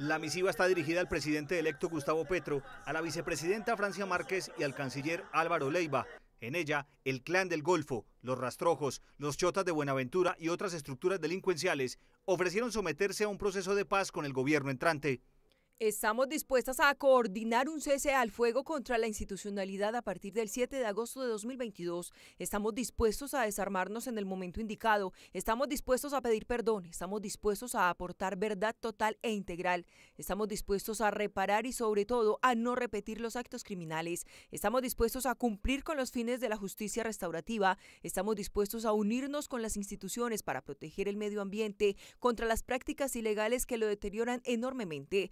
La misiva está dirigida al presidente electo Gustavo Petro, a la vicepresidenta Francia Márquez y al canciller Álvaro Leiva. En ella, el clan del Golfo, los rastrojos, los chotas de Buenaventura y otras estructuras delincuenciales ofrecieron someterse a un proceso de paz con el gobierno entrante. Estamos dispuestas a coordinar un cese al fuego contra la institucionalidad a partir del 7 de agosto de 2022. Estamos dispuestos a desarmarnos en el momento indicado. Estamos dispuestos a pedir perdón. Estamos dispuestos a aportar verdad total e integral. Estamos dispuestos a reparar y sobre todo a no repetir los actos criminales. Estamos dispuestos a cumplir con los fines de la justicia restaurativa. Estamos dispuestos a unirnos con las instituciones para proteger el medio ambiente contra las prácticas ilegales que lo deterioran enormemente.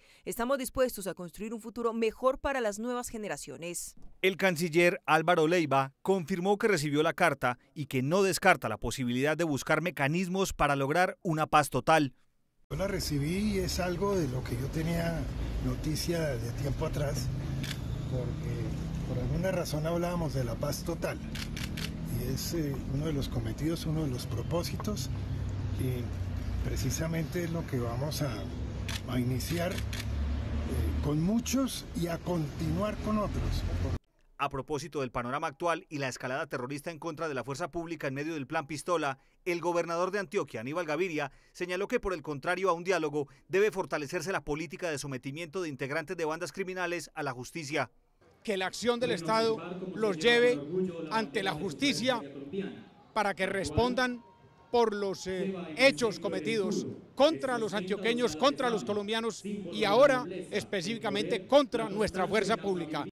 Dispuestos a construir un futuro mejor para las nuevas generaciones. El canciller Álvaro Leiva confirmó que recibió la carta y que no descarta la posibilidad de buscar mecanismos para lograr una paz total. Yo la recibí y es algo de lo que yo tenía noticia de tiempo atrás, porque por alguna razón hablábamos de la paz total. Y es eh, uno de los cometidos, uno de los propósitos, y precisamente es lo que vamos a, a iniciar con muchos y a continuar con otros. A propósito del panorama actual y la escalada terrorista en contra de la fuerza pública en medio del plan Pistola, el gobernador de Antioquia, Aníbal Gaviria, señaló que por el contrario a un diálogo debe fortalecerse la política de sometimiento de integrantes de bandas criminales a la justicia. Que la acción del Estado los lleve ante la justicia para que respondan por los eh, hechos cometidos contra los antioqueños, contra los colombianos y ahora específicamente contra nuestra fuerza pública.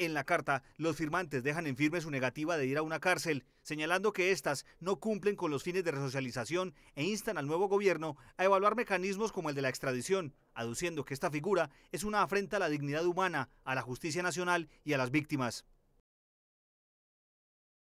En la carta, los firmantes dejan en firme su negativa de ir a una cárcel, señalando que éstas no cumplen con los fines de resocialización e instan al nuevo gobierno a evaluar mecanismos como el de la extradición, aduciendo que esta figura es una afrenta a la dignidad humana, a la justicia nacional y a las víctimas.